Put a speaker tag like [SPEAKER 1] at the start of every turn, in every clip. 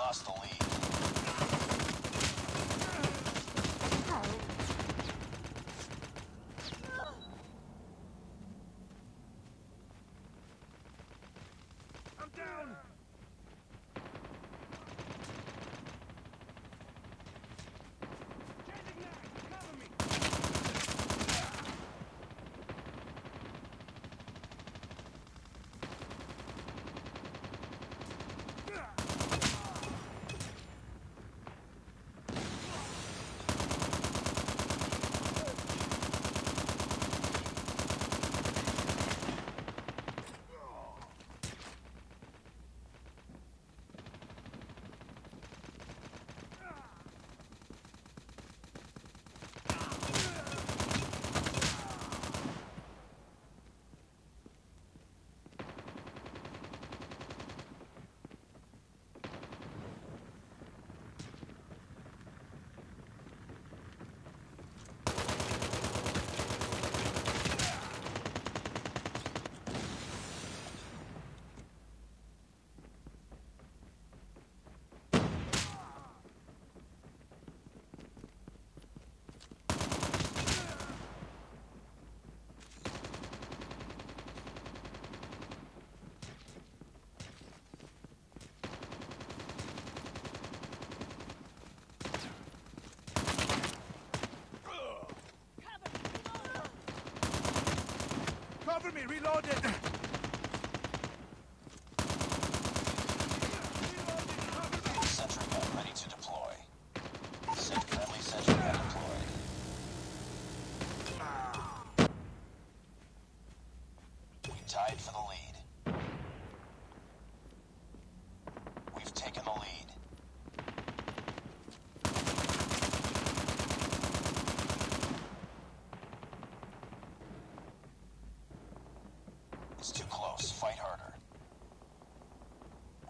[SPEAKER 1] lost the lead.
[SPEAKER 2] Enemy reloaded!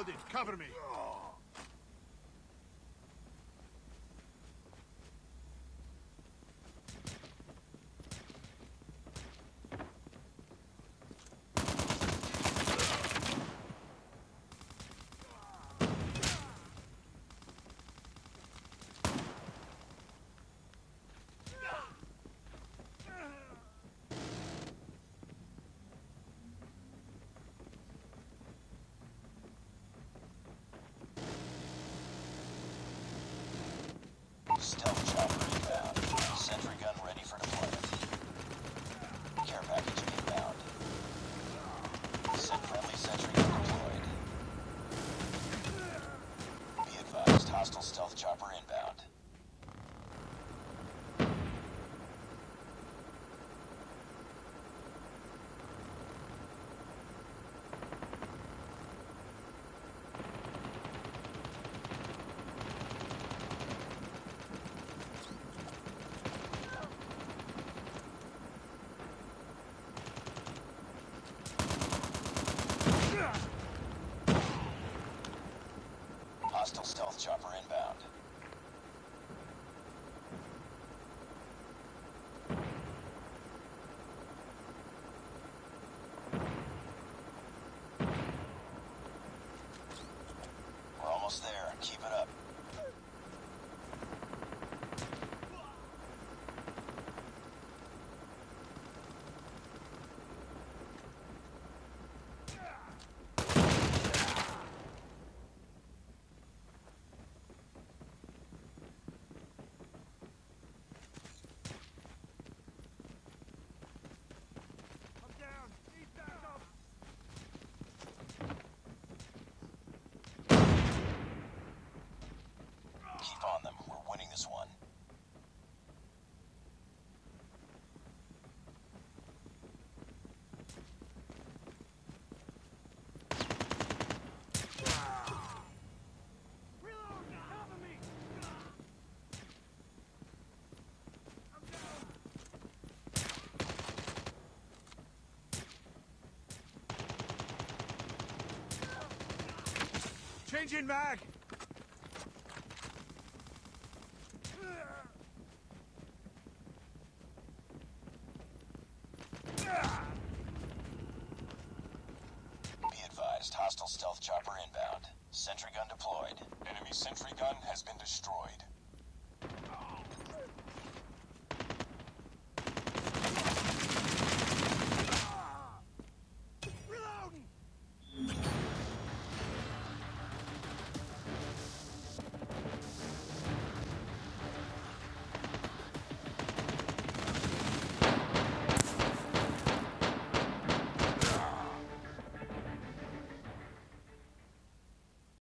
[SPEAKER 2] reloaded. Cover me.
[SPEAKER 1] Hostile stealth chopper inbound.
[SPEAKER 2] Be advised, hostile stealth chopper inbound. Sentry gun deployed.
[SPEAKER 3] Enemy sentry gun has been destroyed.